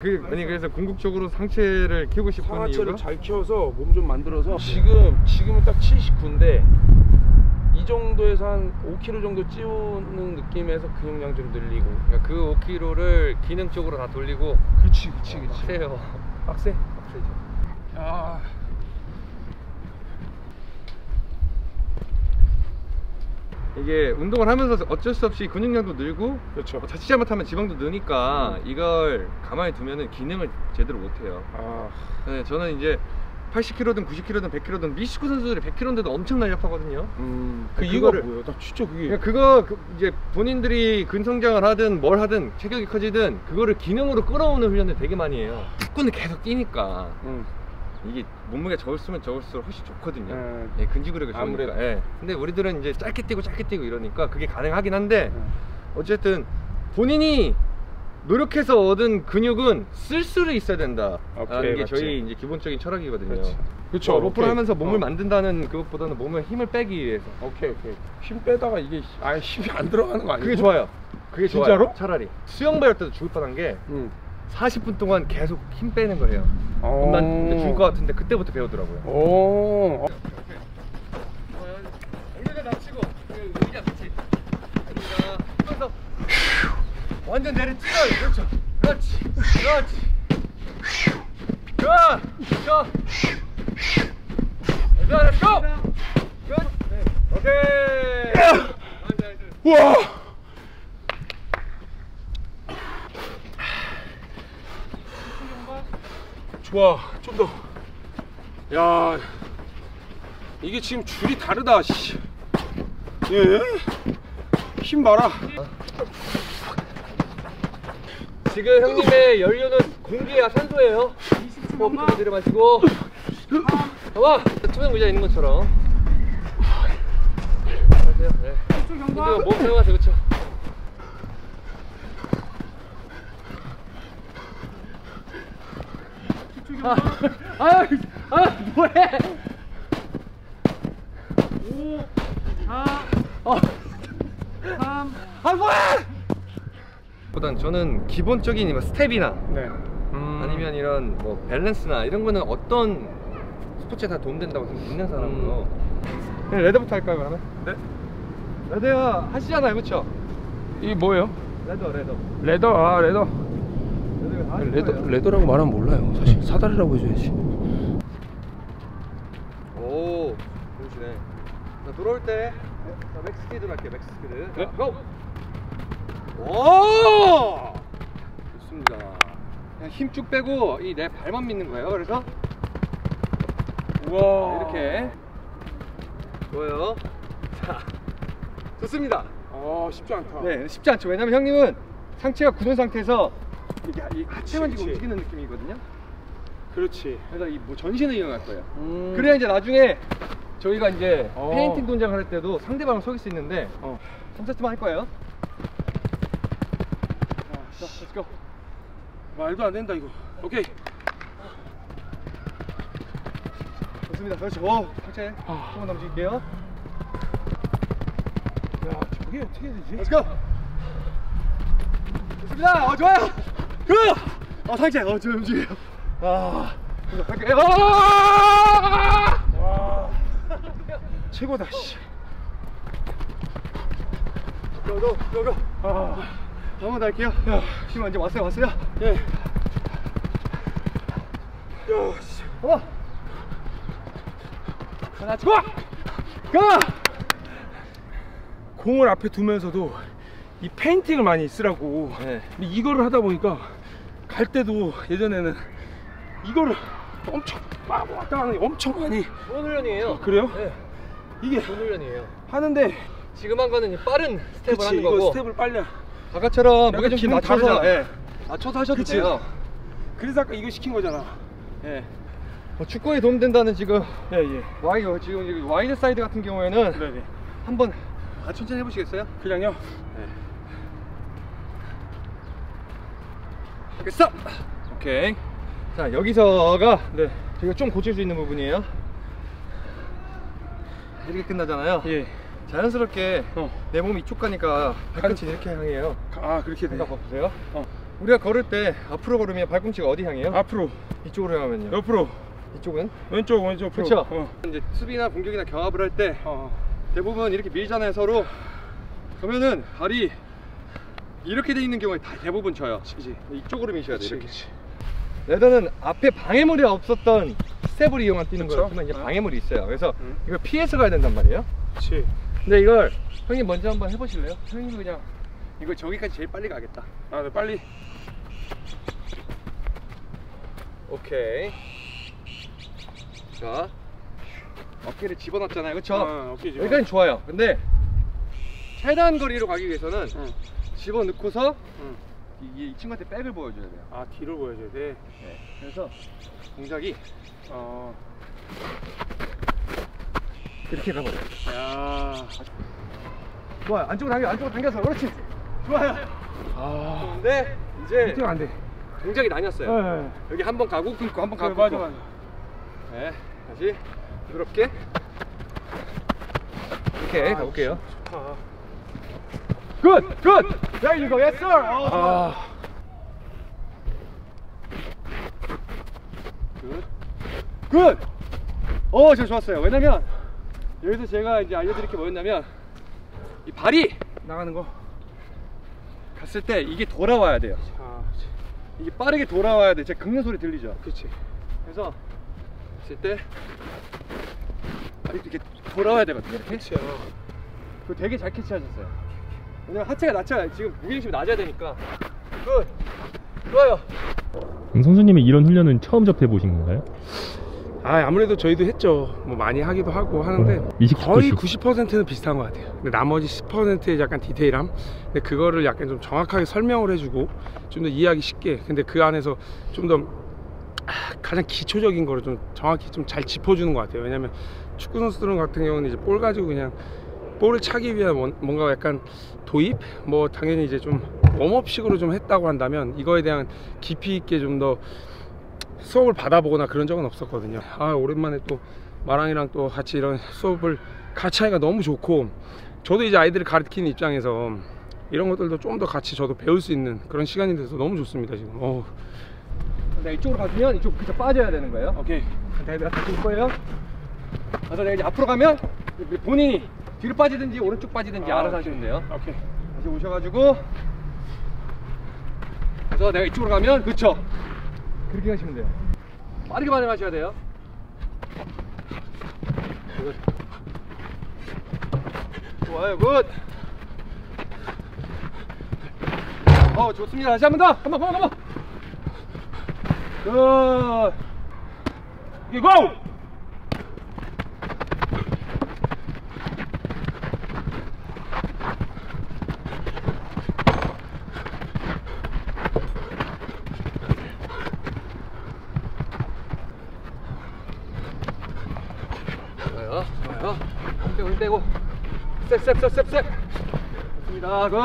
그 아니 그래서 궁극적으로 상체를 키우고 싶은 상하체를 이유가? 잘 키워서 몸 좀 만들어서 지금 지금은 딱 79인데 이 정도에서 한 5kg 정도 찌우는 느낌에서 근육량 좀 늘리고 그러니까 그 5kg를 기능적으로 다 돌리고. 그치 그치 세요. 빡세. 빡세죠. 야 이게 운동을 하면서 어쩔 수 없이 근육량도 늘고 그렇죠 어, 자칫 잘못하면 지방도 느니까 이걸 가만히 두면은 기능을 제대로 못 해요. 아 네, 저는 이제 80kg든 90kg든 100kg든 미식구 선수들이 100kg인데도 엄청 날렵하거든요. 음, 그그 이유가 뭐예요? 나 진짜 그게 그러니까 그거 그 이제 본인들이 근성장을 하든 뭘 하든 체격이 커지든 그거를 기능으로 끌어오는 훈련을 되게 많이 해요. 축구는 계속 뛰니까 음, 이게 몸무게 적을수면 적을수록 훨씬 좋거든요. 음. 예, 근지구력이 좋으니까. 예. 근데 우리들은 이제 짧게 뛰고 짧게 뛰고 이러니까 그게 가능하긴 한데 음. 어쨌든 본인이 노력해서 얻은 근육은 쓸 수는 있어야 된다. 오케이, 라는 게 맞지. 저희 이제 기본적인 철학이거든요. 그렇지. 그쵸, 어, 로프를 오케이. 하면서 몸을 어. 만든다는 그것보다는 몸에 힘을 빼기 위해서. 오케이 오케이 힘 빼다가 이게 아예 힘이 안 들어가는 거 아니에요? 그게 좋아요. 그게 좋아요. 진짜로? 차라리 수영 배울 때도 죽을 뻔한 게 음. 40분 동안 계속 힘 빼는 거예요. 어. 그럼 난 죽을 것 같은데 그때부터 배우더라고요. 오. 엉덩이가 낮추고 의자 같이 아닙니다 하면서 완전 내려 찌어요 그렇죠 그렇지 그렇지 좋아 좋아 자 let's go 끝 오케이 nice, nice. 우와. 좋아, 좀 더. 야, 이게 지금 줄이 다르다. 씨. 예? 힘 봐라. 지금 형님의 연료는 공기야 산소예요 호흡 좀 내려 마시고 봐봐 투명 의자 있는 것처럼 하세요 네. 근데 몸 사용하세요 그쵸 아, 아, 아, 뭐해? 5, 4, 어. 3, 아, 뭐해? 보단 저는 기본적인 뭐 스텝이나 네. 아니면 이런 뭐 밸런스나 이런 거는 어떤 스포츠에 다 도움된다고 믿는 사람으로 그냥 ladder부터 할까요 그러면? 네? ladder 하시잖아요 그쵸? 이 뭐예요? ladder ladder Ladder, 아, ladder. Ladder. Ladder라고 말하면 몰라요. 사실 사다리라고 해줘야지. 오 좋으시네 자 돌아올 때 자, max speed로 할게요 max speed 네. 자, go! 오! 좋습니다 그냥 힘 쭉 빼고 이 내 발만 믿는 거예요 그래서 우와. 이렇게 좋아요 자 좋습니다 아, 쉽지 않다. 네 쉽지 않죠 왜냐면 형님은 상체가 굳은 상태에서 이게 이 하체만 지금. 움직이는 느낌이거든요 그렇지. 그래서 이 뭐 전신을 이용할 거예요 음. 그래야 이제 나중에 저희가 이제 어. feinting 동작을 할 때도 상대방을 속일 수 있는데 어. 3세트만 할 거예요 자 let's go 말도 안 된다, 이거. 오케이. 좋습니다 그렇죠 오 상체 아. 조금만 더 움직일게요 야, 저게 어떻게 되지? let's go 좋습니다 어 좋아요 그! 어 상체 어 좋아요 움직여요 아 갈게요 아! 와. 최고다, 씨. go go go go 아. 한번 더 할게요 힘 완전 왔어요 왔어요 예. 야, 씨. 한번 하나 좋아 가 공을 앞에 두면서도 이 feinting을 많이 쓰라고. 네. 근데 이거를 하다 보니까 갈 때도 예전에는 이거를 엄청 막 왔다 게 엄청 많이 좋은 훈련이에요 그래요? 네 이게 좋은 훈련이에요 하는데 지금 한 거는 빠른 스텝을 그치 하는 거고 스텝을 빨리 아까처럼 무게중심 낮춰서. 예, 낮춰서 하셔도 그치? 돼요 그래서 아까 이거 시킨 거잖아 예. 뭐 축구에 도움된다는 지금 예 예 와이 어, 지금 wide side 같은 경우에는 네 네 한번 아, 천천히 해보시겠어요? 그냥요? 알겠어. 오케이. 자 여기서가 네 저희가 좀 고칠 수 있는 부분이에요. 이렇게 끝나잖아요. 예. 자연스럽게 어. 내 몸이 이쪽 가니까 발끝이 이렇게 향해요. 아 그렇게 돼 생각 봐보세요. 어. 우리가 걸을 때 앞으로 걸으면 발꿈치가 어디 향해요? 앞으로 이쪽으로 향하면요. 옆으로 이쪽은? 왼쪽 왼쪽 그렇죠. 어. 이제 수비나 공격이나 경합을 할때 어. 대부분 이렇게 밀잖아요 서로. 그러면은 발이 이렇게 돼 있는 경우에 다 대부분 져요. 그치 이쪽으로 미셔야 돼요. 그치. 그치 레더는 앞에 방해물이 없었던 스텝을 이용한 뛰는 그쵸? 거였지만 이제 어. 방해물이 있어요. 그래서 음. 이걸 피해서 가야 된단 말이에요. 그치 근데 이걸 형님 먼저 한번 해보실래요? 형님이 그냥 이거 저기까지 제일 빨리 가겠다. 아 네, 빨리 오케이. 자, 어깨를 집어넣었잖아요, 그렇죠? 어, 어깨 집어. 여기까지 좋아요. 근데 최단 거리로 가기 위해서는 응. 집어 넣고서 응. 이, 이 친구한테 백을 보여줘야 돼요. 아 뒤로 보여줘야 돼 네. 그래서 동작이 어. 이렇게 가버려요. 야. 좋아요. 안쪽으로 당겨, 안쪽으로 당겨서 그렇지. 좋아요. 아. 근데 이제 안 돼. 동작이 나뉘었어요. 네. 여기 한 번 가고 끊고 한 번 가고 맞아 끊고. 맞아. 네, 다시 부드럽게 이렇게 가볼게요. 아. Good! Good! There you go, yes sir! 어. 아. Good! Good! 어, 저 좋았어요. 왜냐면 여기서 제가 이제 알려드릴 게 뭐였냐면 이 발이 나가는 거. 갔을 때 이게 돌아와야 돼요. 아. 이게 빠르게 돌아와야 돼. 제 긁는 소리 들리죠? 그치. 그래서 했을 때 발이 이렇게 돌아와야 되거든요. 이렇게. 그치야. 그거 되게 잘 캐치하셨어요. 왜냐면 하체가 낮춰야 지금 무게중심이 낮아야 되니까. Good. 좋아요. 그럼 선수님이 이런 훈련은 처음 접해 보신 건가요? 아 아무래도 저희도 했죠. 뭐 많이 하기도 하고 하는데 어, 20, 거의 90. 90%는 비슷한 것 같아요. 근데 나머지 10%의 약간 디테일함. 근데 그거를 약간 좀 정확하게 설명을 해주고 좀 더 이해하기 쉽게. 근데 그 안에서 좀 더 가장 기초적인 거를 좀 정확히 좀 잘 짚어주는 것 같아요. 왜냐면 축구 선수들은 같은 경우는 이제 볼 가지고 그냥 볼을 차기 위한 뭔- 뭔가 약간 도입 뭐 당연히 이제 좀 웜업식으로 좀 했다고 한다면 이거에 대한 깊이 있게 좀 더 수업을 받아보거나 그런 적은 없었거든요. 아 오랜만에 또 마랑이랑 또 같이 이런 수업을 같이 하기가 너무 좋고 저도 이제 아이들을 가르치는 입장에서 이런 것들도 좀 더 같이 저도 배울 수 있는 그런 시간이 돼서 너무 좋습니다 지금. 어. 내가 이쪽으로 가주면 이쪽 그저 빠져야 되는 거예요. 오케이. 내가 올 거예요. 그래서 내가 이제 앞으로 가면 본인이 뒤로 빠지든지 오른쪽 빠지든지 아, 알아서 오케이. 하시면 돼요. 오케이. 다시 오셔가지고 그래서 내가 이쪽으로 가면 그쵸 그렇게 하시면 돼요 빠르게 반응하셔야 돼요 good. 좋아요 good 어, 좋습니다. 다시 한 번 더. 한 번, 한 번, 한 번. 굿. 오케이 고! 좋아요, 좋아요. 힘 빼고, 힘 빼고. 스텝. 좋습니다. 굿.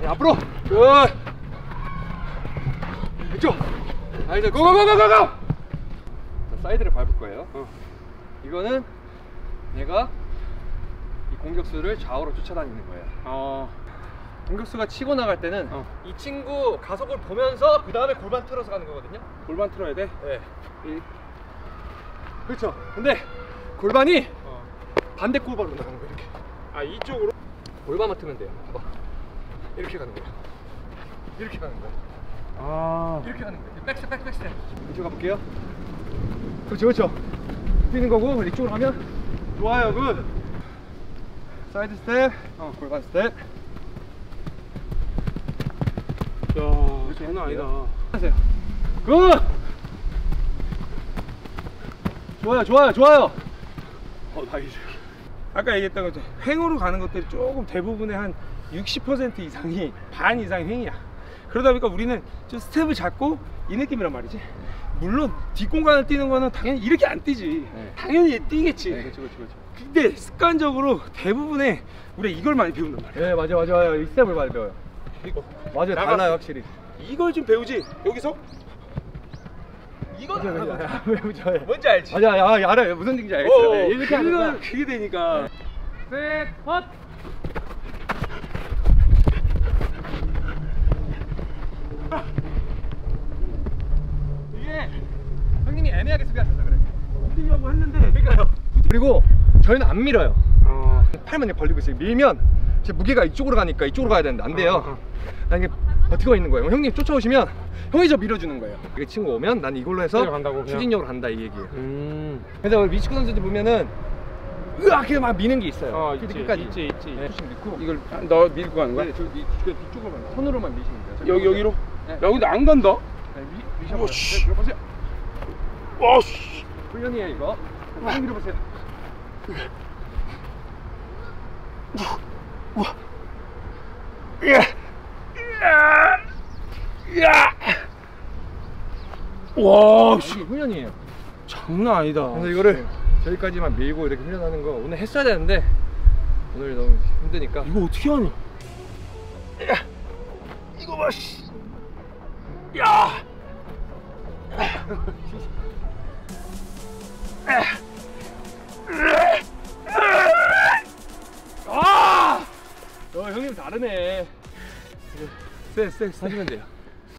네, 앞으로. Good. 이쪽. 아, 이제 고고고고고고. 자, 사이드를 밟을 거예요. 어. 이거는 얘가 이 공격수를 좌우로 쫓아다니는 거예요. 어. 공격수가 치고 나갈 때는 어. 이 친구 가속을 보면서 그 다음에 골반 틀어서 가는 거거든요. 골반 틀어야 돼. 네. 이- 그렇죠. 근데 골반이 어. 반대 골반으로 나가는 거예요. 이렇게. 아 이쪽으로. 골반만 틀면 돼요. 봐봐. 이렇게 가는 거예요. 이렇게 가는 거예요. 아. 이렇게 가는. 백스텝, 백스텝, 백스텝. 이쪽 가볼게요. 그렇죠, 그렇죠. 뛰는 거고 이쪽으로 가면 좋아요, good. 사이드 스텝, 어, 골반 스텝. 야, 장난 아니다. 하세요. Good. 좋아요, 좋아요, 좋아요. 어, nice. 아까 얘기했던 것처럼 횡으로 가는 것들이 조금 대부분의 한 60% 이상이 반 이상이 횡이야. 그러다 보니까 우리는 좀 스텝을 잡고 이 느낌이란 말이지. 물론 뒷공간을 뛰는 거는 당연히 이렇게 안 뛰지. 네. 당연히 뛰겠지. 네, 그렇죠, 그렇죠, 그렇죠. 근데 습관적으로 대부분의 우리가 이걸 많이 배운단 말이야. 네, 맞아, 맞아, 맞아. 이 스텝을 많이 배워요. 이거. 맞아요, 나갔어. 달라요, 확실히. 이걸 좀 배우지. 여기서 이건 알아. 왜저 뭔지 알지? 아니, 아니, 아, 아 알아. 무슨 뜻인지 알겠어. 오, 네, 이렇게 하면 그게 되니까. 셋, 헛! 이게 형님이 애매하게 수비하셔서 그래. 수비하고 했는데. 그러니까요. 그리고 저희는 안 밀어요. 어. 팔만 벌리고 있어요. 밀면 제 무게가 이쪽으로 가니까 이쪽으로 가야 되는데 안 돼요. 어, 어. 버티고 있는 거예요. 형님 쫓아오시면 형이 저 밀어주는 거예요. 이 친구 오면 난 이걸로 해서 그냥? 추진력으로 간다 이 얘기예요. 음. 그래서 우리 미치코 선수들 보면은 으악 이렇게 막 미는 게 있어요. 어, 있지, 끝까지. 있지, 있지. 네. 넣고 이걸 너 밀고 가는 거야? 네, 저 이- 저 뒤쪽으로만 손으로만 미시면 돼요. 여기 여기로? 네. 야 근데 안 간다. 네, 미. 오씨. 네, 들어보세요. 와씨. 훈련이에요 이거. 한번 밀어보세요. 야. 야. 와, 씨. 이게 훈련이에요. 장난 아니다. 그래서 이거를 저기까지만 밀고 이렇게 훈련하는 거 오늘 했어야 되는데 오늘 너무 힘드니까 이거 어떻게 하냐? 야, 이거 봐, 씨. 야. 아! 어 형님 다르네. 쎄, 쎄, 쎄. 하시면 돼요.